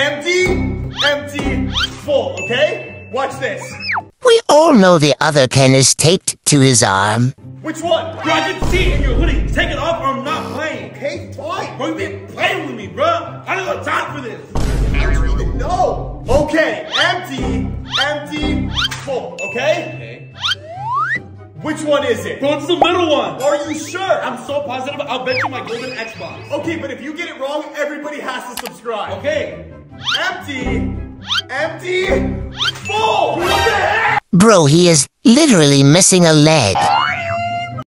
Empty, empty, full, okay? Watch this. We all know the other pen is taped to his arm. Which one? Bro, I can see it in your hoodie. Take it off or I'm not playing. Okay, fine. Bro, you been playing with me, bro. I don't got time for this. I don't even know. Okay, empty, empty, full, okay? Okay. Which one is it? Bro, it's the middle one. Are you sure? I'm so positive. I'll bet you my golden Xbox. Okay, but if you get it wrong, everybody has to subscribe. Okay. Empty, empty, full. What the heck? Bro, he is literally missing a leg.